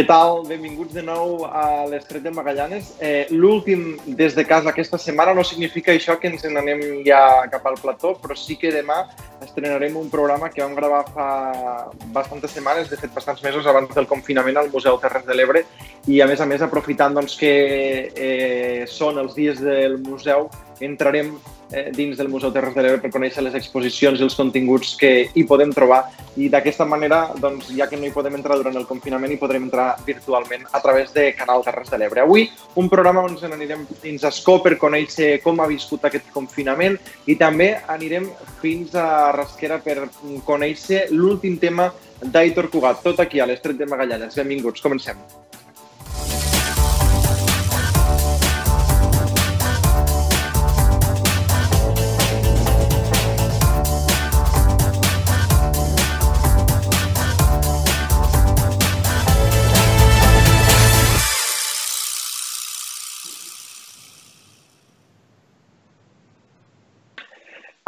Què tal? Benvinguts de nou a l'Estret de Magallanes. Eh, L'últim des de casa aquesta setmana no significa això que ens n'anem ja cap al plató, però sí que demà estrenarem un programa que vam gravar fa bastantes setmanes, de fet bastants mesos abans del confinament al Museu Terres de l'Ebre i a més a més aprofitant doncs, que eh, són els dies del museu entrarem eh, dins del Museu Terres de l'Ebre per conèixer les exposicions i els continguts que hi podem trobar i d'aquesta manera, doncs, ja que no hi podem entrar durant el confinament, hi podrem entrar virtualment a través de Canal Terres de l'Ebre. Avui, un programa on ens anirem fins a Escó per conèixer com ha viscut aquest confinament i també anirem fins a Rasquera per conèixer l'últim tema d'Aitor Cugat, tot aquí a l'Estret de Magallanes. Benvinguts, comencem.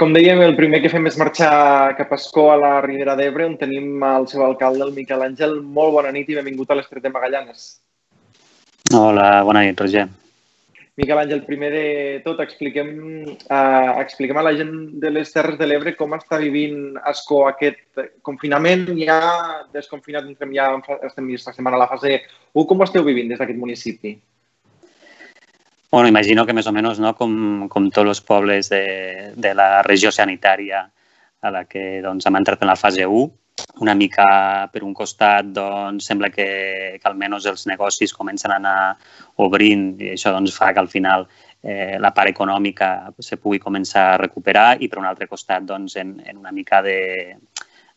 Com dèiem, el primer que fem és marxar cap a Escó, a la Ribera d'Ebre, on tenim el seu alcalde, el Miquel Àngel. Molt bona nit i benvingut a l'Estret de Magallanes. Hola, bona nit, Roger. Miquel Àngel, primer de tot, expliquem, uh, expliquem a la gent de les Terres de l'Ebre com està vivint Escó aquest confinament. Ja desconfinat, entrem ja, estem aquesta setmana a la fase 1. Com ho esteu vivint des d'aquest municipi? Bueno, imagino que més o menys, no, com, com tots els pobles de, de la regió sanitària a la que doncs, hem entrat en la fase 1, una mica per un costat doncs, sembla que, que almenys els negocis comencen a anar obrint i això doncs, fa que al final eh, la part econòmica se pugui començar a recuperar i per un altre costat doncs, en, en una mica de,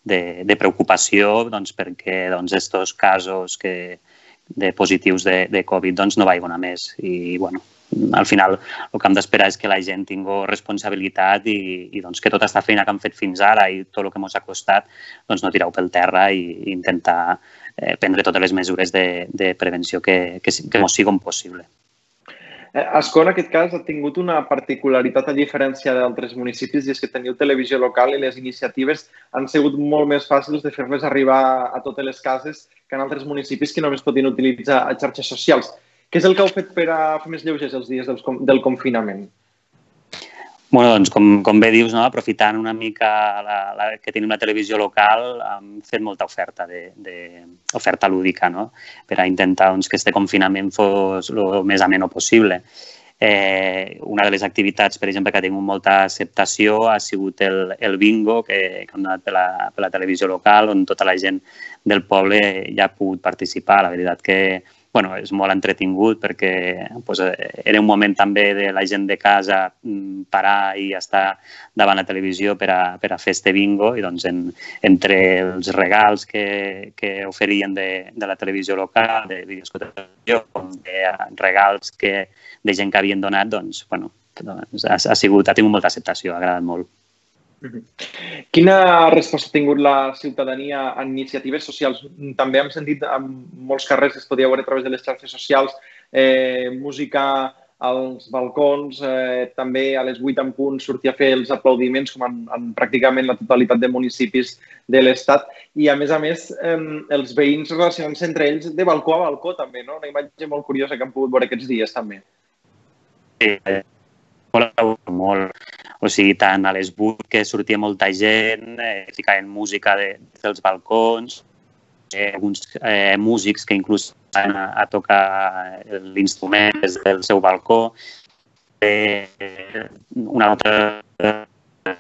de, de preocupació doncs, perquè doncs, estos casos que, de positius de, de Covid doncs, no vagin a més. I bueno, al final el que hem d'esperar és que la gent tingui responsabilitat i, i doncs, que tota aquesta feina que han fet fins ara i tot el que ens ha costat doncs, no tireu pel terra i, i intentar eh, prendre totes les mesures de, de prevenció que, que, que ens siguin possible. Ascó, en aquest cas, ha tingut una particularitat a diferència d'altres municipis i és que teniu televisió local i les iniciatives han sigut molt més fàcils de fer-les arribar a totes les cases que en altres municipis que només podien utilitzar xarxes socials. Què és el que heu fet per a fer més lleugers els dies del, del confinament? bueno, doncs, com, com bé dius, no? aprofitant una mica la, la, que tenim la televisió local, hem fet molta oferta, de, de, oferta lúdica, no? per a intentar doncs, que este confinament fos el més ameno possible. Eh, una de les activitats, per exemple, que ha tingut molta acceptació ha sigut el, el bingo que, que hem donat per la, per la televisió local, on tota la gent del poble ja ha pogut participar. La veritat que bueno, és molt entretingut perquè pues, era un moment també de la gent de casa mm, parar i estar davant la televisió per a, per a fer este bingo i doncs en, entre els regals que, que oferien de, de la televisió local, de com de regals que, de gent que havien donat, doncs, bueno, doncs ha, ha, sigut, ha tingut molta acceptació, ha agradat molt. Quina resposta ha tingut la ciutadania en iniciatives socials? També hem sentit en molts carrers, es podia veure a través de les xarxes socials, eh, música als balcons, eh, també a les 8 en punt sortir a fer els aplaudiments com en, en pràcticament la totalitat de municipis de l'Estat i a més a més eh, els veïns relacionant-se entre ells de balcó a balcó també, no? Una imatge molt curiosa que hem pogut veure aquests dies també. Sí, molt, molt o sigui, tant a les 8 que sortia molta gent, eh, ficaven música de, dels balcons, eh, alguns eh, músics que inclús van a, a tocar l'instrument des del seu balcó. Eh, una altra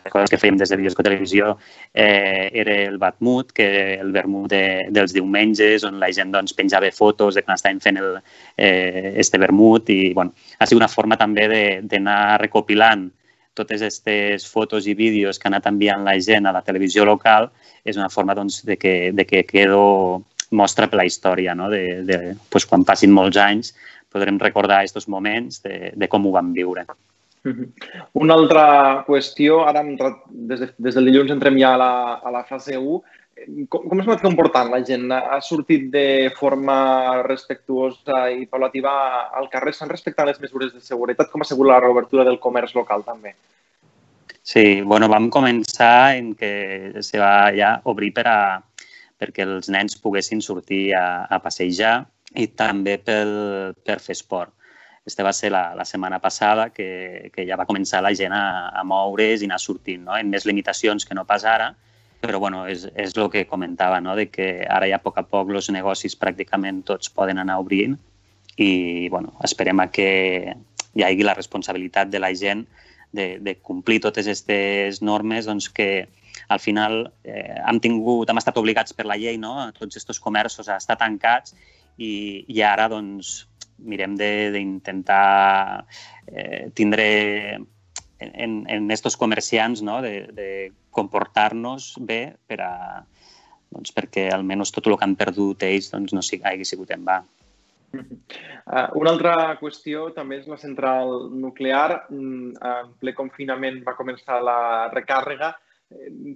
coses que fèiem des de Videosco Televisió eh, era el Batmut, que el vermut de, dels diumenges, on la gent doncs, penjava fotos de quan estaven fent el, eh, este vermut i bueno, ha sigut una forma també d'anar recopilant totes aquestes fotos i vídeos que ha anat enviant la gent a la televisió local és una forma doncs, de, que, de que quedo mostra per la història, no? de, de, pues, quan passin molts anys podrem recordar aquests moments de, de com ho vam viure. Una altra qüestió, ara des, de, des del dilluns entrem ja a la, a la fase 1, com, com es va comportant la gent? Ha sortit de forma respectuosa i paulativa al carrer? S'han respectat les mesures de seguretat? Com sigut la reobertura del comerç local també? Sí, bueno, vam començar en que se va ja obrir per a, perquè els nens poguessin sortir a, a passejar i també pel, per fer esport. Aquesta va ser la, la setmana passada que, que ja va començar la gent a, a moure's i anar sortint, no? amb més limitacions que no pas ara, però bueno, és, és el que comentava, no? de que ara ja a poc a poc els negocis pràcticament tots poden anar obrint i bueno, esperem a que hi hagi la responsabilitat de la gent de, de complir totes aquestes normes doncs que al final eh, hem tingut, hem estat obligats per la llei, no? tots aquests comerços a estar tancats i, i ara doncs mirem d'intentar eh, tindre en, en estos comerciants no? de, de comportar-nos bé per a, doncs, perquè almenys tot el que han perdut ells doncs, no sigui, hagi sigut en va. Uh, una altra qüestió també és la central nuclear. Mm, en ple confinament va començar la recàrrega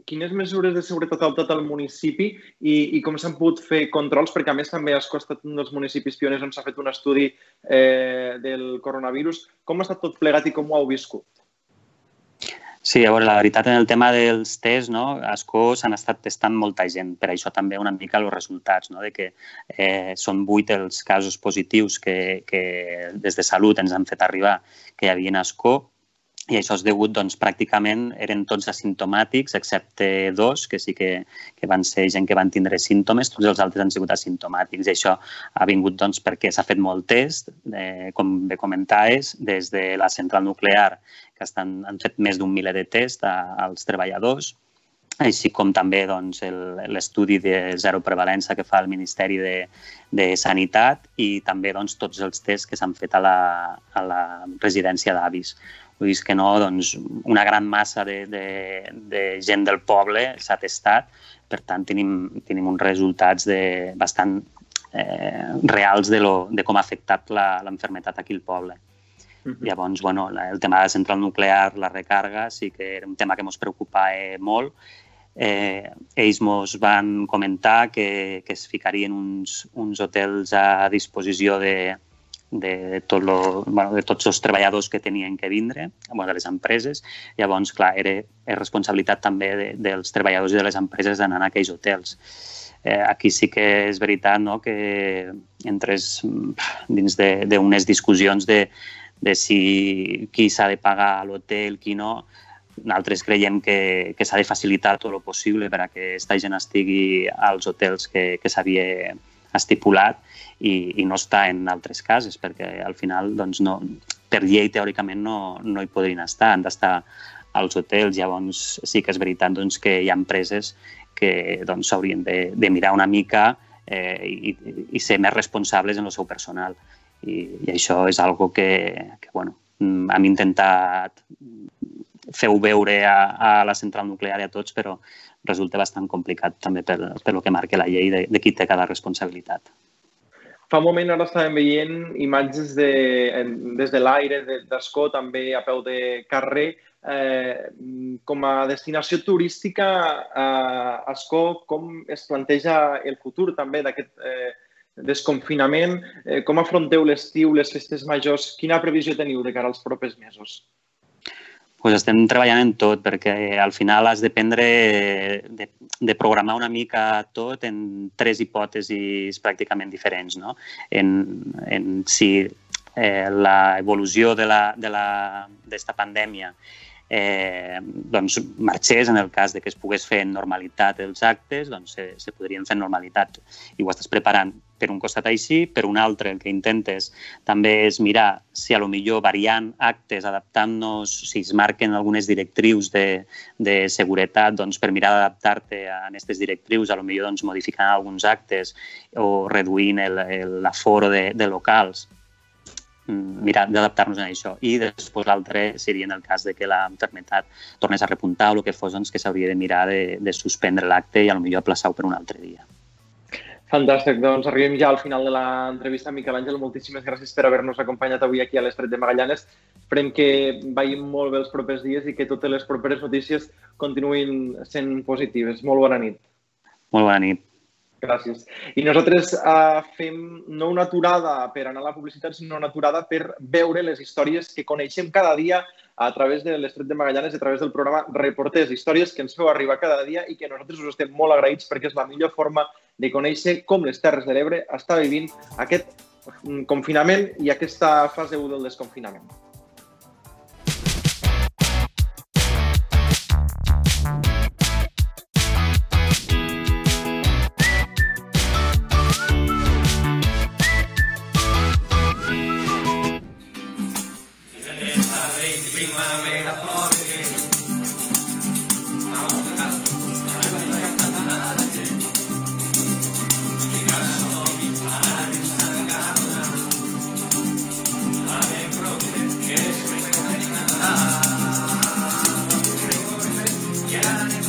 quines mesures de seguretat ha adoptat el municipi i, i com s'han pogut fer controls? Perquè, a més, també has costat un dels municipis pioners on s'ha fet un estudi eh, del coronavirus. Com ha estat tot plegat i com ho heu viscut? Sí, a veure, la veritat en el tema dels tests, no, a Escó s'han estat testant molta gent, per això també una mica els resultats, no, de que eh, són vuit els casos positius que, que des de Salut ens han fet arribar que hi havia a Escó, i això és degut, doncs, pràcticament eren tots asimptomàtics, excepte dos, que sí que, que van ser gent que van tindre símptomes, tots els altres han sigut asimptomàtics. I això ha vingut, doncs, perquè s'ha fet molt test, eh, com bé comentaves, des de la central nuclear, que estan, han fet més d'un miler de test a, als treballadors, així com també doncs, l'estudi de zero prevalença que fa el Ministeri de, de Sanitat i també doncs, tots els tests que s'han fet a la, a la residència d'avis. Vull dir que no, doncs, una gran massa de, de, de gent del poble s'ha testat, per tant tenim, tenim uns resultats de, bastant eh, reals de, lo, de com ha afectat l'enfermetat aquí al poble. Uh -huh. Llavors, bueno, el tema de la central nuclear, la recàrrega, sí que era un tema que ens preocupava molt. Eh, ells ens van comentar que, que es ficarien uns, uns hotels a disposició de, de, tot lo, bueno, de tots els treballadors que tenien que vindre, bueno, de les empreses. Llavors, clar, era, era responsabilitat també de, dels treballadors i de les empreses d'anar a aquells hotels. Eh, aquí sí que és veritat no, que entres dins d'unes discussions de, de si qui s'ha de pagar l'hotel, qui no. Nosaltres creiem que, que s'ha de facilitar tot el possible per a que aquesta gent estigui als hotels que, que s'havia estipulat i, i no està en altres cases, perquè al final doncs, no, per llei teòricament no, no hi podrien estar, han d'estar als hotels. Llavors sí que és veritat doncs, que hi ha empreses que doncs, s'haurien doncs, de, de mirar una mica eh, i, i ser més responsables en el seu personal. I, i això és algo que, que bueno, hem intentat fer-ho veure a, a la central nuclear i a tots, però resulta bastant complicat també per, per lo que marca la llei de, de qui té cada responsabilitat. Fa un moment ara estàvem veient imatges de, des de l'aire, d'Escó, també a peu de carrer. Eh, com a destinació turística, eh, Escó, com es planteja el futur també d'aquest eh, desconfinament? Eh, com afronteu l'estiu, les festes majors? Quina previsió teniu de cara als propers mesos? Pues estem treballant en tot, perquè al final has de prendre, de, de programar una mica tot en tres hipòtesis pràcticament diferents. No? En, en si eh, l'evolució d'esta de la, de la, pandèmia eh, doncs marxés en el cas de que es pogués fer en normalitat els actes, doncs se, se podrien fer en normalitat i ho estàs preparant per un costat així, per un altre el que intentes també és mirar si a lo millor variant actes, adaptant-nos, si es marquen algunes directrius de, de seguretat, doncs per mirar d'adaptar-te a aquestes directrius, a lo millor doncs, modificant alguns actes o reduint l'aforo de, de locals Mm, mirar d'adaptar-nos a això. I després l'altre seria en el cas de que la maternitat tornés a repuntar o el que fos doncs, que s'hauria de mirar de, de suspendre l'acte i potser aplaçar-ho per un altre dia. Fantàstic, doncs arribem ja al final de l'entrevista. Miquel Àngel, moltíssimes gràcies per haver-nos acompanyat avui aquí a l'Estret de Magallanes. Esperem que vagin molt bé els propers dies i que totes les properes notícies continuïn sent positives. Molt bona nit. Molt bona nit. Gràcies. I nosaltres uh, fem no una aturada per anar a la publicitat, sinó una aturada per veure les històries que coneixem cada dia a través de l'Estret de Magallanes, a través del programa Reporters, històries que ens feu arribar cada dia i que nosaltres us estem molt agraïts perquè és la millor forma de conèixer com les Terres de l'Ebre està vivint aquest mm, confinament i aquesta fase 1 del desconfinament. time.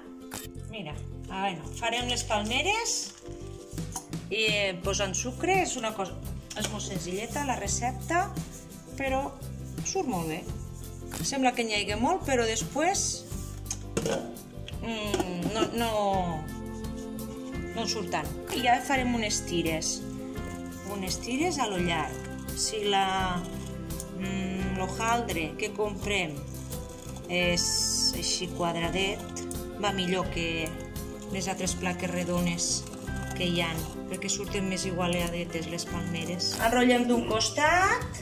Mira, bueno, farem les palmeres i eh, posant sucre, és una cosa... És molt senzilleta la recepta, però surt molt bé. Sembla que n'hi hagi molt, però després mm, no, no, no surt tant. I ja farem unes tires. Unes tires a lo llarg. Si la mm, l'hojaldre que comprem és així quadradet, va millor que les altres plaques redones que hi han, perquè surten més igualadetes les palmeres. Enrotllem d'un costat,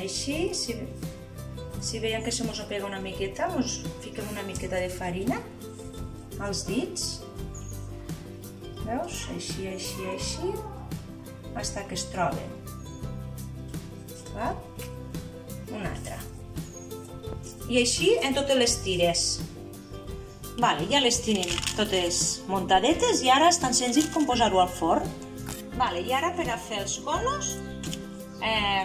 així, si, si veiem que se mos apega una miqueta, mos fiquem una miqueta de farina als dits, veus? Així, així, així, fins que es troben. Va? Una altra. I així en totes les tires. Vale, ja les tenim totes muntadetes i ara és tan senzill com posar-ho al forn. Vale, I ara per a fer els conos eh,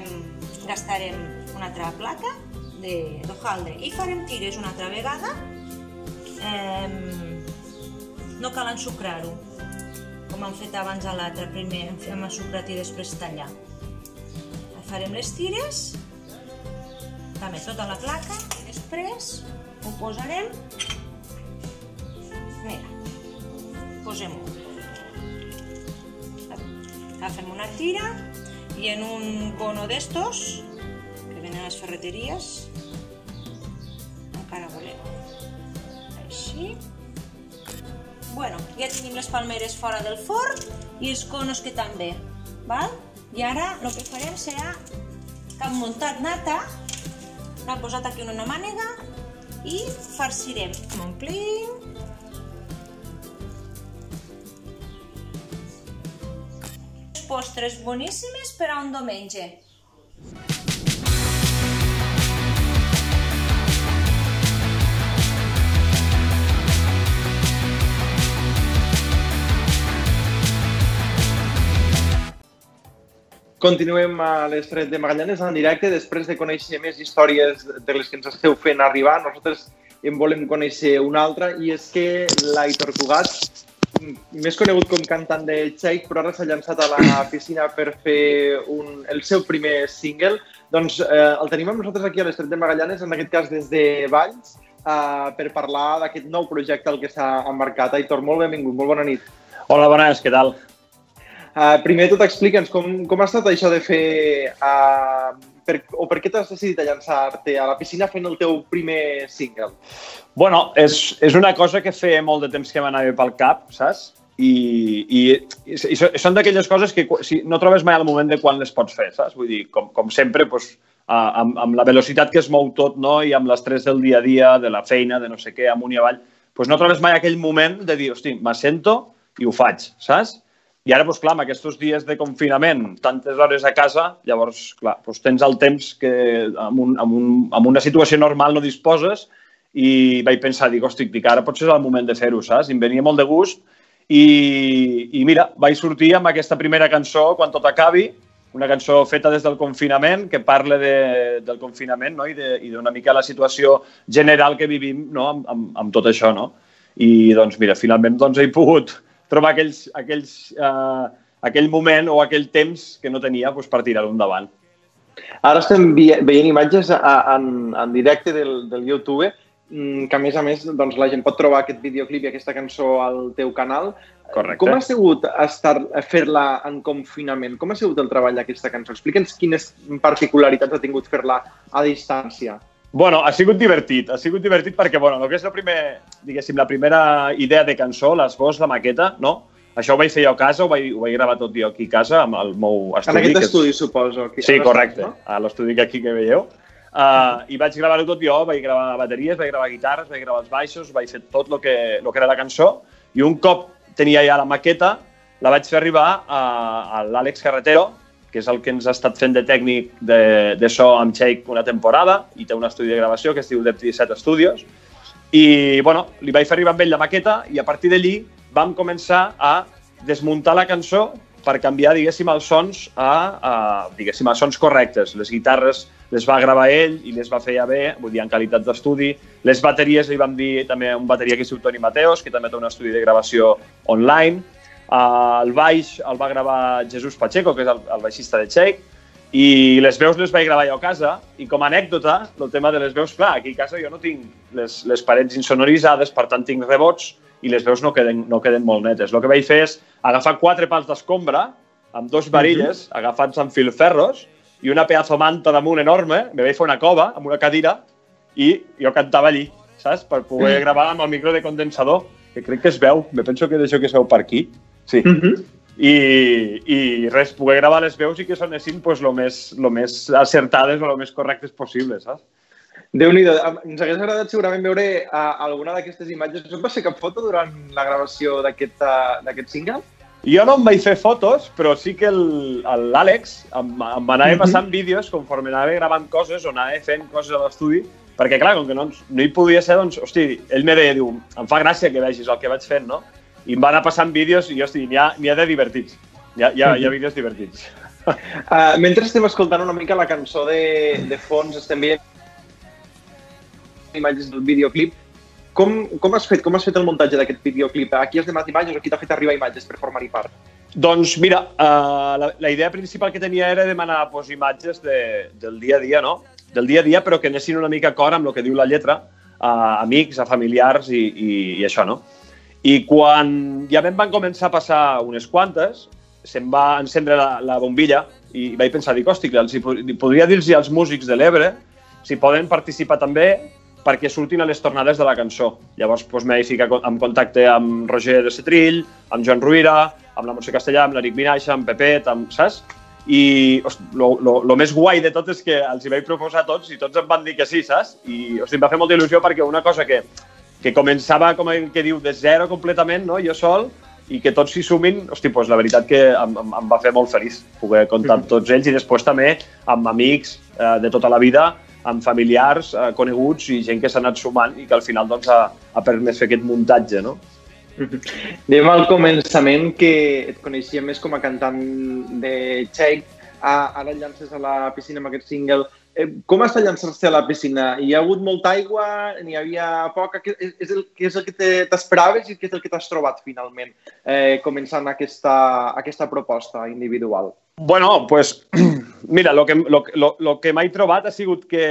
gastarem una altra placa d'hojaldre i farem tires una altra vegada. Eh, no cal ensucrar-ho, com hem fet abans a l'altre. Primer hem ensucrat i després tallar farem les tires, també tota la placa, i després ho posarem, posem-ho. Agafem una tira i en un cono d'estos, que venen a les ferreteries, encara volem. Així. Bueno, ja tenim les palmeres fora del forn i els conos que també, val? I ara el que farem serà que hem muntat nata, l'hem posat aquí en una mànega i farcirem. Omplim postres boníssimes per a un diumenge. Continuem a l'Estret de Magallanes en directe. Després de conèixer més històries de les que ens esteu fent arribar, nosaltres en volem conèixer una altra i és que l'Aitor Cugat, més conegut com cantant de Shake, però ara s'ha llançat a la piscina per fer un, el seu primer single. Doncs eh, el tenim amb nosaltres aquí a l'Estret de Magallanes, en aquest cas des de Valls, eh, per parlar d'aquest nou projecte al que s'ha embarcat. Aitor, molt benvingut, molt bona nit. Hola, bones, què tal? Uh, primer tot explica'ns com, com ha estat això de fer... Uh, per, o per què t'has decidit a llançar-te a la piscina fent el teu primer single? Bueno, és, és una cosa que feia molt de temps que m'anava pel cap, saps? I, i, i, i són d'aquelles coses que si, no trobes mai al moment de quan les pots fer, saps? Vull dir, com, com sempre, doncs, amb, amb la velocitat que es mou tot no? i amb l'estrès del dia a dia, de la feina, de no sé què, amunt i avall, doncs no trobes mai aquell moment de dir, hosti, m'assento i ho faig, saps? I ara, doncs, clar, amb aquests dies de confinament, tantes hores a casa, llavors, clar, doncs tens el temps que amb, un, amb, un, amb una situació normal no disposes i vaig pensar, dic, hosti, dic, ara potser és el moment de fer-ho, saps? I em venia molt de gust i, i mira, vaig sortir amb aquesta primera cançó, Quan tot acabi, una cançó feta des del confinament, que parla de, del confinament no? i d'una mica la situació general que vivim no? amb, amb, amb tot això. No? I doncs mira, finalment doncs, he pogut trobar aquells, aquells, eh, aquell moment o aquell temps que no tenia doncs, per tirar-ho endavant. Ara estem veient imatges en, en directe del, del YouTube, mm, que a més a més doncs, la gent pot trobar aquest videoclip i aquesta cançó al teu canal. Correcte. Com ha sigut estar fer-la en confinament? Com ha sigut el treball d'aquesta cançó? Explica'ns quines particularitats ha tingut fer-la a distància. Bueno, ha sigut divertit. Ha sigut divertit perquè, bueno, el que és el primer, diguéssim, la primera idea de cançó, l'esbós, la maqueta, no? Això ho vaig fer jo a casa, ho vaig, ho vaig gravar tot jo aquí a casa, amb el meu estudi. En aquest que estudi, suposo. Aquí, sí, correcte, no? a l'estudi que aquí que veieu. Uh, I vaig gravar-ho tot jo, vaig gravar bateries, vaig gravar guitarres, vaig gravar els baixos, vaig fer tot el que, lo que era la cançó. I un cop tenia ja la maqueta, la vaig fer arribar a, a l'Àlex Carretero, que és el que ens ha estat fent de tècnic de, de so amb Shake una temporada i té un estudi de gravació que es diu Depth 17 Studios. I, bueno, li vaig fer arribar amb ell la maqueta i a partir d'allí vam començar a desmuntar la cançó per canviar, diguéssim, els sons a, a diguéssim, a sons correctes. Les guitarres les va gravar ell i les va fer ja bé, vull dir, en qualitat d'estudi. Les bateries li vam dir també un bateria que es diu Toni Mateos, que també té un estudi de gravació online. Uh, el baix el va gravar Jesús Pacheco, que és el, el baixista de Shake, i les veus les vaig gravar jo a casa, i com a anècdota, el tema de les veus, clar, aquí a casa jo no tinc les, les parets insonoritzades, per tant tinc rebots, i les veus no queden, no queden molt netes. El que vaig fer és agafar quatre pals d'escombra, amb dos varilles, uh -huh. agafats amb filferros, i una pedazo manta damunt enorme, me vaig fer una cova amb una cadira, i jo cantava allí, saps? Per poder gravar amb el micro de condensador, que crec que es veu. Me penso que d'això que es veu per aquí. Sí. Uh -huh. I, I res, poder gravar les veus i que sonessin pues, lo, més, lo més acertades o lo més correctes possible, saps? déu nhi Ens hagués agradat segurament veure uh, alguna d'aquestes imatges. Et va ser cap foto durant la gravació d'aquest uh, single? Jo no em vaig fer fotos, però sí que l'Àlex em, em anava -huh. passant vídeos conforme anava gravant coses o anava fent coses a l'estudi, perquè, clar, com que no, no hi podia ser, doncs, hosti, ell me deia, diu, em fa gràcia que vegis el que vaig fent, no? I em va anar passant vídeos i, hosti, n'hi ha, ha de divertits. Hi ha, hi ha, hi ha vídeos divertits. Uh, mentre estem escoltant una mica la cançó de, de fons, estem veient imatges del videoclip. Com, com, has fet, com has fet el muntatge d'aquest videoclip? A qui has demanat imatges o qui t'ha fet arribar imatges per formar-hi part? Doncs mira, uh, la, la idea principal que tenia era demanar pues, imatges de, del dia a dia, no? Del dia a dia, però que anessin una mica cor amb el que diu la lletra, a amics, a familiars i, i, i això, no? I quan ja me'n van començar a passar unes quantes, se'm va encendre la, la bombilla i vaig pensar, dic, hosti, els podria dir-los als músics de l'Ebre si poden participar també perquè surtin a les tornades de la cançó. Llavors doncs, m'he ficat en contacte amb Roger de Cetrill, amb Joan Ruira, amb la Montse Castellà, amb l'Eric Minaixa, amb Pepet, amb, saps? I el més guai de tot és que els hi vaig proposar a tots i tots em van dir que sí, saps? I hosti, em va fer molta il·lusió perquè una cosa que que començava, com el que diu, de zero completament, no? jo sol, i que tots s'hi sumin, hosti, doncs la veritat que em, em, em va fer molt feliç poder comptar amb tots ells i després també amb amics eh, de tota la vida, amb familiars, eh, coneguts i gent que s'ha anat sumant i que al final doncs, ha, ha permès fer aquest muntatge, no? Dèiem al començament que et coneixia més com a cantant de Shake, ara llances a la piscina amb aquest single com està llançar-se a la piscina? Hi ha hagut molta aigua? N'hi havia poca? Què és el, què és el que t'esperaves i què és el que t'has trobat finalment eh, començant aquesta, aquesta proposta individual? Bueno, pues, mira, el que, lo, lo, lo que m'he trobat ha sigut que...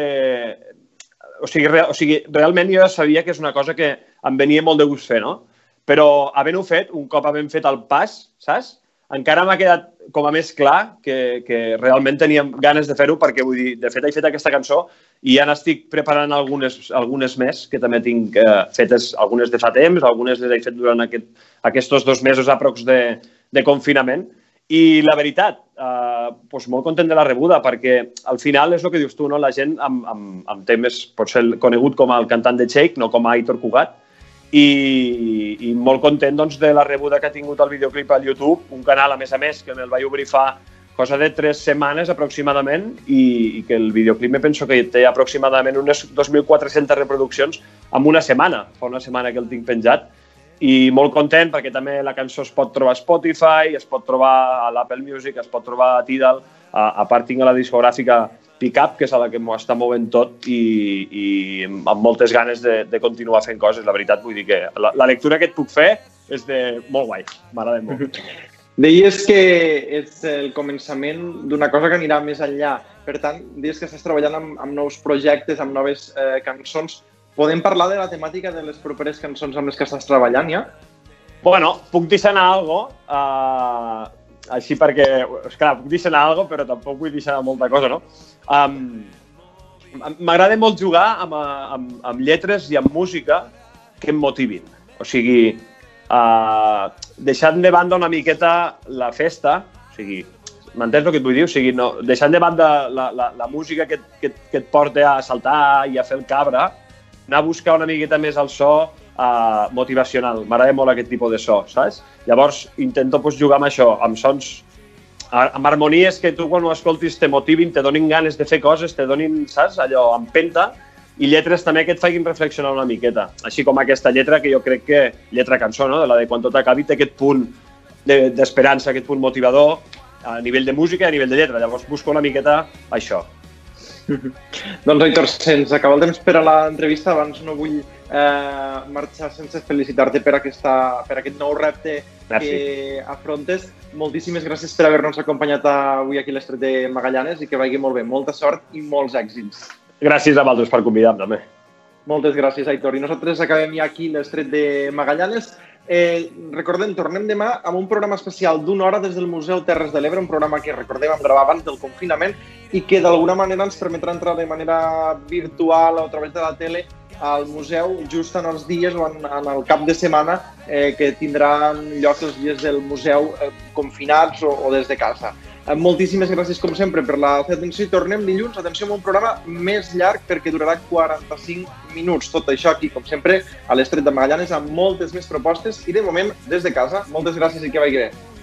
O sigui, re, o sigui, realment jo ja sabia que és una cosa que em venia molt de gust fer, no? Però havent-ho fet, un cop havent fet el pas, saps? Encara m'ha quedat com a més clar que, que realment teníem ganes de fer-ho perquè, vull dir, de fet, he fet aquesta cançó i ja n'estic preparant algunes, algunes més, que també tinc eh, fetes, algunes de fa temps, algunes les he fet durant aquest, aquests dos mesos aprox de, de confinament. I la veritat, eh, doncs molt content de la rebuda, perquè al final és el que dius tu, no? la gent amb, amb, amb temes, pot ser conegut com el cantant de Shake, no com a Aitor Cugat, i, i molt content doncs, de la rebuda que ha tingut el videoclip al YouTube, un canal, a més a més, que me'l vaig obrir fa cosa de tres setmanes aproximadament i, i que el videoclip me penso que té aproximadament unes 2.400 reproduccions en una setmana, fa una setmana que el tinc penjat. I molt content perquè també la cançó es pot trobar a Spotify, es pot trobar a l'Apple Music, es pot trobar a Tidal, a, a part tinc a la discogràfica Pickup, que és la que m'ho està movent tot i, i amb moltes ganes de, de continuar fent coses. La veritat, vull dir que la, la lectura que et puc fer és de molt guai, m'agrada molt. Deies que és el començament d'una cosa que anirà més enllà. Per tant, deies que estàs treballant amb, amb nous projectes, amb noves eh, cançons. Podem parlar de la temàtica de les properes cançons amb les que estàs treballant, ja? Bueno, puc deixar anar alguna cosa. Uh, així perquè, esclar, puc deixar anar alguna cosa, però tampoc vull deixar molta cosa, no? Um, M'agrada molt jugar amb, amb, amb lletres i amb música que em motivin. O sigui, uh, deixant de banda una miqueta la festa, o sigui, m'entens el que et vull dir? O sigui, no, deixant de banda la, la, la música que, que, que et porta a saltar i a fer el cabra, anar a buscar una miqueta més el so uh, motivacional. M'agrada molt aquest tipus de so, saps? Llavors, intento pues, jugar amb això, amb sons amb harmonies que tu quan ho escoltis te motivin, te donin ganes de fer coses, te donin, saps, allò, empenta, i lletres també que et facin reflexionar una miqueta. Així com aquesta lletra que jo crec que, lletra cançó, no? de la de quan tot acabi, té aquest punt d'esperança, de, aquest punt motivador a nivell de música i a nivell de lletra. Llavors busco una miqueta això. doncs, Aitor, sense acabar el temps per a l'entrevista, abans no vull eh, marxar sense felicitar-te per, aquesta, per aquest nou repte Merci. que afrontes. Moltíssimes gràcies per haver-nos acompanyat avui aquí a l'Estret de Magallanes i que vagi molt bé. Molta sort i molts èxits. Gràcies a vosaltres per convidar-me també. Moltes gràcies, Aitor. I nosaltres acabem ja aquí l'Estret de Magallanes. Eh, recordem, tornem demà amb un programa especial d'una hora des del Museu Terres de l'Ebre, un programa que recordem vam gravar abans del confinament i que d'alguna manera ens permetrà entrar de manera virtual o a través de la tele al museu just en els dies o en, en el cap de setmana eh, que tindran lloc els dies del museu eh, confinats o, o des de casa. Eh, moltíssimes gràcies, com sempre, per la atenció i tornem dilluns, atenció, amb un programa més llarg perquè durarà 45 minuts. Tot això aquí, com sempre, a l'Estret de Magallanes, amb moltes més propostes i, de moment, des de casa. Moltes gràcies i que vagi bé.